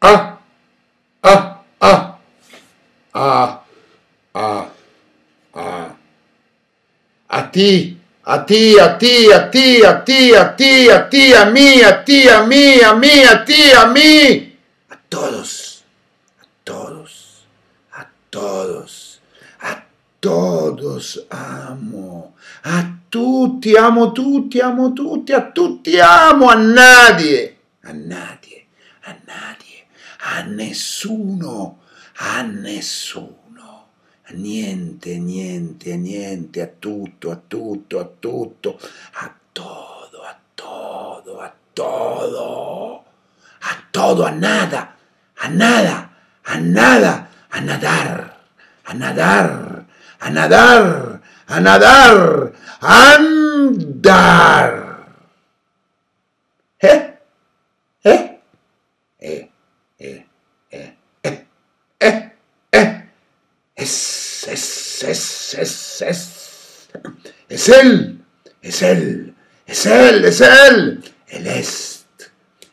ah, ah, ah, ah, ah, ah. A ti, a ti, a ti, a ti, a ti, a ti, a ti, a mí, a ti, a mí, a mí, a ti, a mí. A todos, a todos, a todos, a todos amo. A tutti, amo tutti, amo tutti, a tutti amo, a nadie, a nadie, a nadie, a nessuno, a nessuno. A niente, niente, niente, a tutto, a tutto, a tutto, a todo, a todo, a todo, a todo, a nada, a nada, a nada, a nadar, a nadar, a nadar, a nadar, a andar. Es, es, es, es, es. Es él, es él, es él, es él. El est,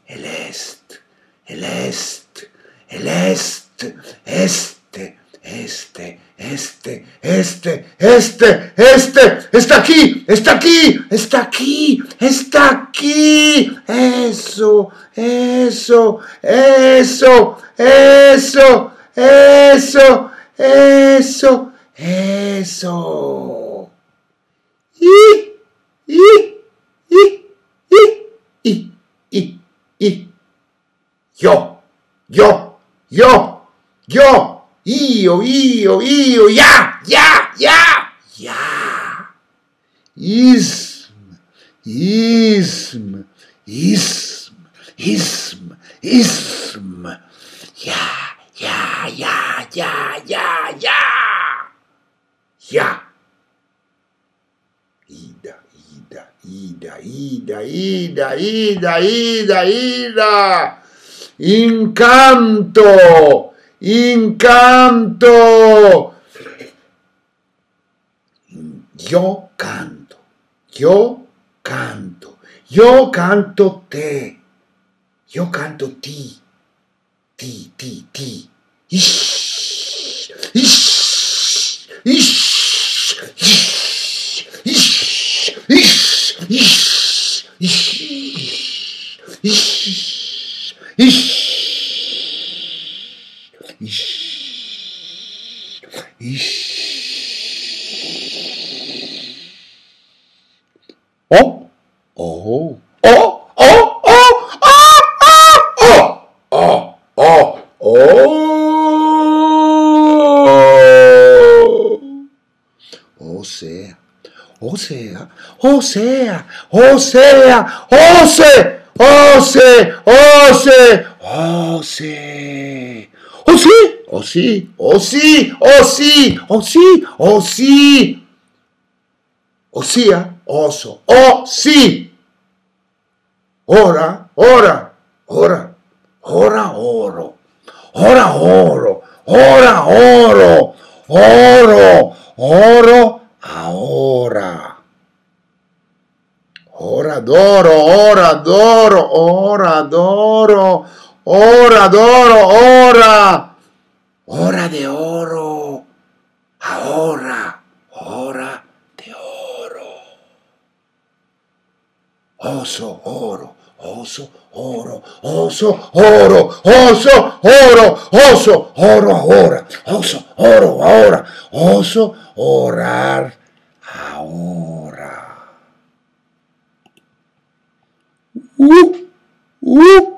el est, el est, el est, este, este, este, este, este, este, está aquí, está aquí, está aquí, está aquí. Eso, eso, eso, eso, eso, Eso, eso. I, I, I, I, I, I, I. Yo, yo, yo, yo. Io, io, io, ya, ya, ya, ya, Ism, ism, ism, ism, ism. Ja. Ya, ya, ya, ya, ya. Ida, ida, ida, ida, ida, ida, ida, ida. Incanto, incanto. Yo canto, yo canto, yo canto te, yo canto ti, ti, ti, ti. Ish, ish, ish, ish, ish, ish, ish, ish, ish, ish, ish, ish. Oh, oh, oh, oh, oh, oh, oh, oh, oh, oh. Osea, Osea, Osea, Ose, Ose, Ose, Ose. Oh sí, oh sí, oh sí, oh sí, oh sí, oh sí. Osía, oso, oh sí. Ora, ora, ora, ora, oro, ora, oro, ora, oro, oro, oro ahora. Ora d'oro, ora d'oro, ora d'oro, ora d'oro, ora, ora de oro, ahora, ora de oro. Oso, oro, oso, oro, oso, oro, oso, oro, oso, oro ahora, oso, oro ahora, oso, orar ahora. Uh, uh,